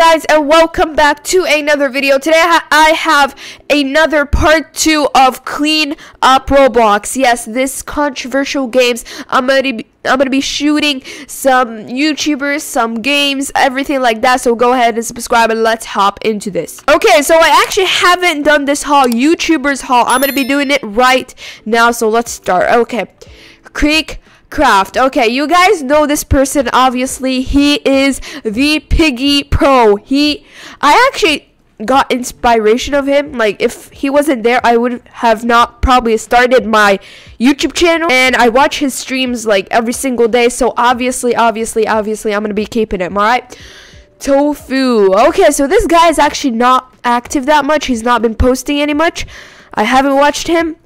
guys and welcome back to another video. Today I, I have another part 2 of Clean Up Roblox. Yes, this controversial games. I'm to be I'm to be shooting some YouTubers, some games, everything like that. So go ahead and subscribe and let's hop into this. Okay, so I actually haven't done this haul, YouTubers haul. I'm to be doing it right now. So let's start. Okay. Creek Craft. Okay, you guys know this person, obviously. He is the Piggy Pro. He, I actually got inspiration of him. Like, if he wasn't there, I would have not probably started my YouTube channel. And I watch his streams, like, every single day. So, obviously, obviously, obviously, I'm to be keeping him, alright? Tofuu. Okay, so this guy is actually not active that much. He's not been posting any much. I haven't watched him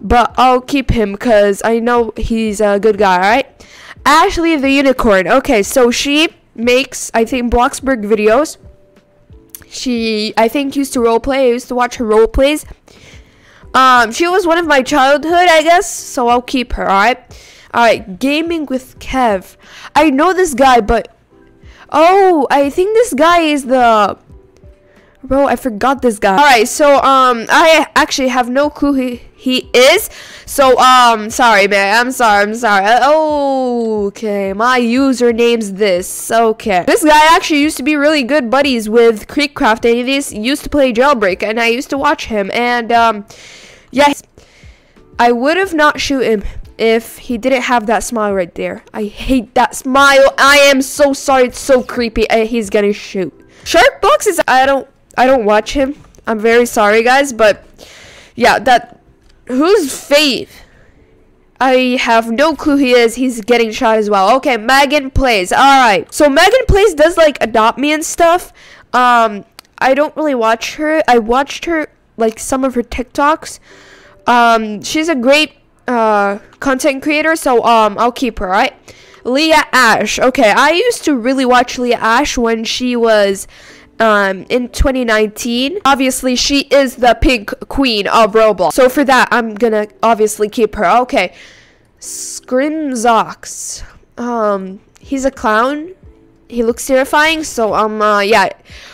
but I'll keep him because I know he's a good guy, alright? Ashley the Unicorn. Okay, so she makes, I think, Bloxburg videos. She, I think, used to roleplay. I used to watch her roleplays. Um, she was one of my childhood, I guess, so I'll keep her, alright? Alright, Gaming with Kev. I know this guy, but... Oh, I think this guy is the Bro, I forgot this guy. Alright, so, um, I actually have no clue who he is. So, um, sorry, man. I'm sorry, I'm sorry. Okay, my username's this. Okay. This guy actually used to be really good buddies with KreekCraft, and he used to play Jailbreak, and I used to watch him. And, um, yes, I would have not shoot him if he didn't have that smile right there. I hate that smile. I am so sorry. It's so creepy. Uh, he's gonna shoot. Shark boxes, I don't I don't watch him. I'm very sorry, guys, but yeah, that who's Faith? I have no clue who he is. He's getting shot as well. Okay, Megan plays. All right. So Megan plays does like adopt me and stuff. Um, I don't really watch her. I watched her like some of her TikToks. Um, she's a great uh content creator, so um, I'll keep her. Right. Leah Ashe. Okay, I used to really watch Leah Ashe when she was um, in 2019. Obviously, she is the pink queen of Roblox. So for that, I'm gonna obviously keep her. Okay. Scrimzox. Um, he's a clown he looks terrifying. So um uh, yeah.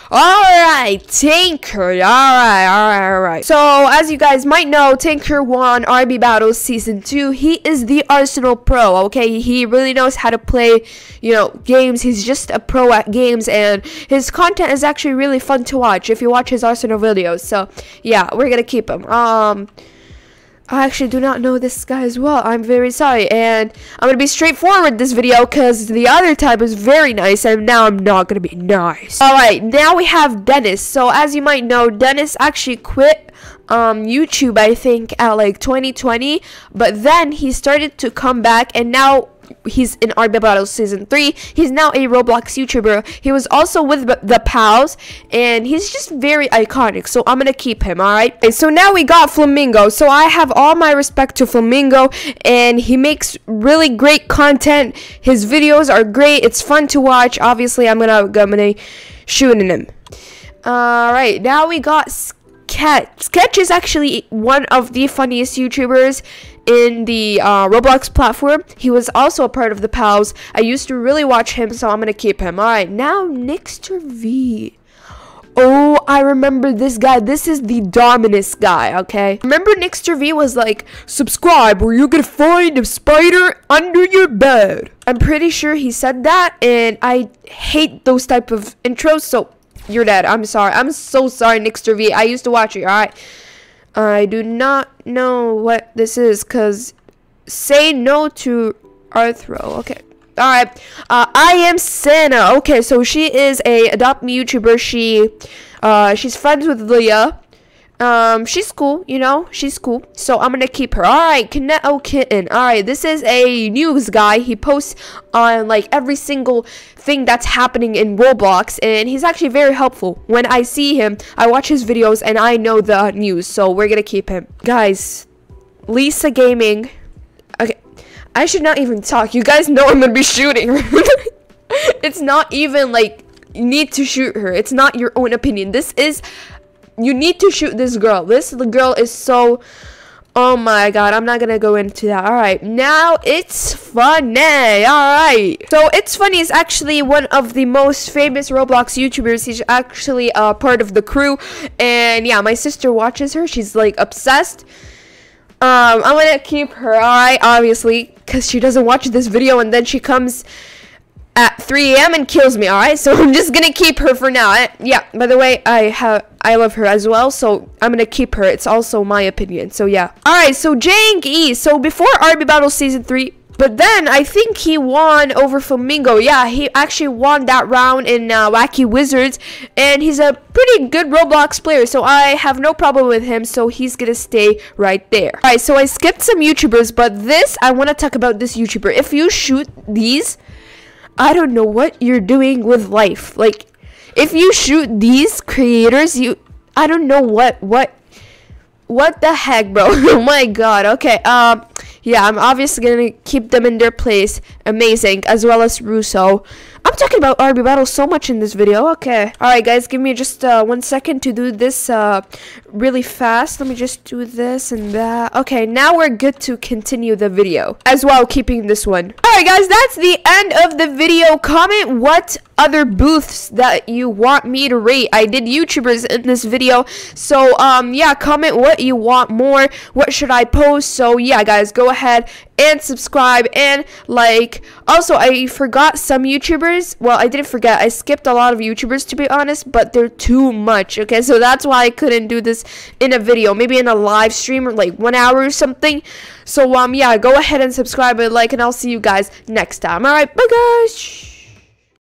All right, Tanqr. All right, all right, all right. So as you guys might know, Tanqr won RB Battles season two. He is the Arsenal pro. Okay, he really knows how to play, you know, games. He's just a pro at games, and his content is actually really fun to watch if you watch his Arsenal videos. So yeah, we're gonna keep him. Um. I actually do not know this guy as well. I'm very sorry. And I'm going to be straightforward this video because the other time was very nice and now I'm not going to be nice. Alright, now we have Denis. So as you might know, Denis actually quit um, YouTube, I think, at like 2020. But then he started to come back and now he's in RB Battles Season 3. He's now a Roblox YouTuber. He was also with the Pals, and he's just very iconic, so I'm gonna keep him, alright? Okay, so now we got Flamingo. So I have all my respect to Flamingo, and he makes really great content. His videos are great. It's fun to watch. Obviously, I'm gonna, I'm gonna shoot in him. Alright, now we got Sketch. Sketch is actually one of the funniest YouTubers in the uh, Roblox platform. He was also a part of the Pals. I used to really watch him, so I'm gonna keep him. Alright, now Nixter V. Oh, I remember this guy. This is the Dominus guy, okay? Remember Nixter V was like, subscribe or you're gonna find a spider under your bed. I'm pretty sure he said that, and I hate those type of intros, so you're dead. I'm sorry. I'm so sorry, Nixter V. I used to watch it, alright? I do not know what this is because say no to Arthro. Okay. All right. Uh, iamSanna. Okay, so she is a adopt me YouTuber. She, uh, she's friends with Leah. Um, she's cool, you know, she's cool. So I'm gonna keep her. Alright, KonekoKitten. Alright, this is a news guy. He posts on like every single thing that's happening in Roblox, and he's actually very helpful. When I see him, I watch his videos and I know the news, so we're gonna keep him. Guys, Lisa Gaming. Okay, I should not even talk. You guys know I'm gonna be shooting. it's not even like you need to shoot her. It's not your own opinion. This is you need to shoot this girl. This the girl is so Oh my god, I'm not gonna go into that. Alright, now ItsFunneh. Alright. So ItsFunneh is actually one of the most famous Roblox YouTubers. He's actually a uh, part of the crew. And yeah, my sister watches her. She's like obsessed. Um, I'm gonna keep her, alright, obviously, because she doesn't watch this video and then she comes at 3 a.m. and kills me, alright? So I'm just gonna keep her for now. I, yeah, by the way, I have I love her as well, so I'm gonna keep her. It's also my opinion, so yeah. Alright, so Jang E. So before RB Battle Season 3, but then I think he won over Flamingo. Yeah, he actually won that round in uh, Wacky Wizards, and he's a pretty good Roblox player, so I have no problem with him. So he's gonna stay right there. All right, so I skipped some YouTubers, but this I want to talk about this YouTuber. If you shoot these, I don't know what you're doing with life. Like, if you shoot these creators, you, I don't know what, what, what the heck, bro? oh my god. Okay. Um, yeah, I'm obviously gonna keep them in their place. Amazing, as well as Russo. I'm talking about RB Battle so much in this video. Okay. Alright, guys, give me just uh, one second to do this uh, really fast. Let me just do this and that. Okay, now we're good to continue the video. As well, keeping this one. Alright, guys, that's the end of the video. Comment what other booths that you want me to rate. I did YouTubers in this video. So, um, yeah, comment what you want more. What should I post? So, yeah, guys, go ahead and subscribe and like. Also, I forgot some YouTubers. Well, I didn't forget. I skipped a lot of YouTubers, to be honest, but they're too much, okay? So, that's why I couldn't do this in a video. Maybe in a live stream or, like, one hour or something. So, um, yeah, go ahead and subscribe and like, and I'll see you guys next time. Alright, bye, guys.